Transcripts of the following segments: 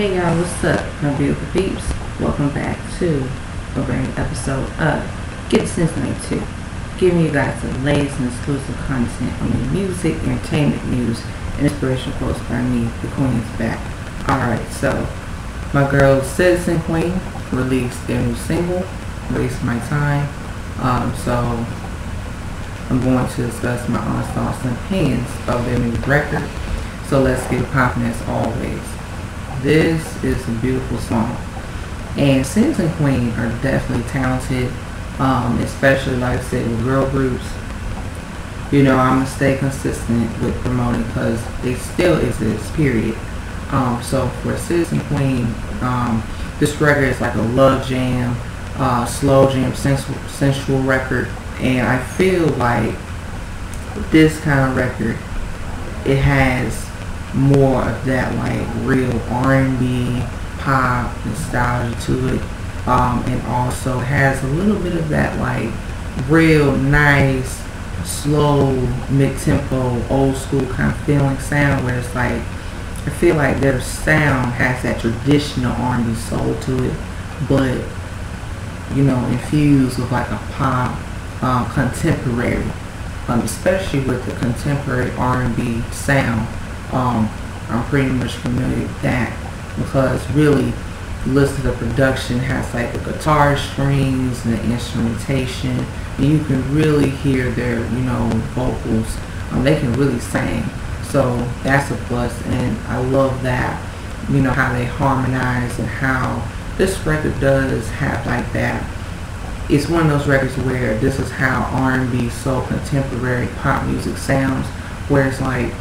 Hey y'all, what's up, my beautiful peeps? Welcome back to a brand new episode of Gifted Since 92, giving you guys the latest and exclusive content on the music, entertainment news, and inspiration quotes by me, the Queen's back. Alright, so my girl Citizen Queen released their new single, Waste My Time. Um, so I'm going to discuss my honest thoughts and opinions of their new record. So let's get popping as always. This is a beautiful song. And Citizen Queen are definitely talented, um, especially like I said with girl groups. You know, I'm gonna stay consistent with promoting because they still exist, period. Um, so for Citizen Queen, um, this record is like a love jam, uh, slow jam, sensual, sensual record. And I feel like this kind of record, it has more of that like real R&B pop nostalgia to it. Um, and also has a little bit of that like real nice slow mid-tempo old school kind of feeling sound where it's like I feel like their sound has that traditional R&B soul to it but you know infused with like a pop um, contemporary um, especially with the contemporary R&B sound um, I'm pretty much familiar with that because really listen to the production has like the guitar strings and the instrumentation. And you can really hear their you know vocals. Um, they can really sing. So that's a plus and I love that you know how they harmonize and how this record does have like that. It's one of those records where this is how R&B soul contemporary pop music sounds where it's like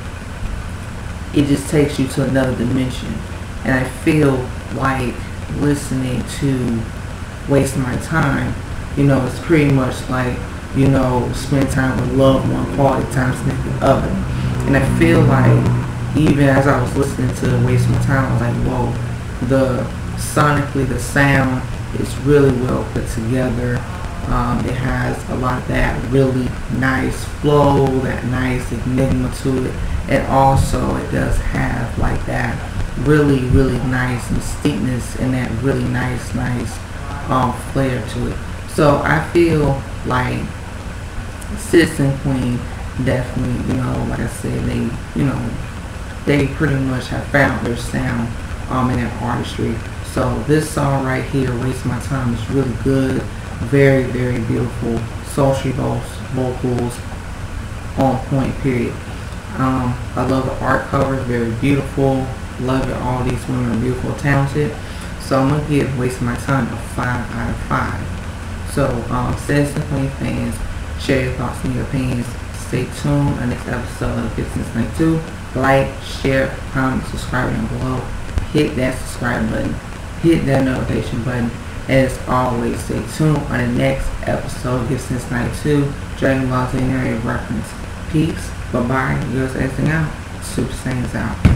it just takes you to another dimension. And I feel like listening to Waste My Time, you know, it's pretty much like, you know, spend time with loved one, quality time significant other. And I feel like even as I was listening to Waste My Time, I was like, whoa, the sonically the sound is really well put together. Um, it has a lot of that really nice flow, that nice enigma to it. And also it does have like that really really nice steepness and that really nice nice um, flair to it. So I feel like Citizen Queen definitely you know like I said they you know they pretty much have found their sound um, in their artistry. So this song right here Waste My Time is really good very very beautiful sultry vocals on point period um, I love the art cover, it's very beautiful. Love it, all these women are beautiful, talented. So I'm going to give Wasting My Time a 5 out of 5. So, um, Citizen Queen fans, share your thoughts and your opinions. Stay tuned the next episode of Gifted Since 92. Like, share, comment, subscribe down below. Hit that subscribe button. Hit that notification button. As always, stay tuned on the next episode of Since 92. Dragon Ball Z area reference. Peace. Bye bye. Yours acting out. Super Saiyans out.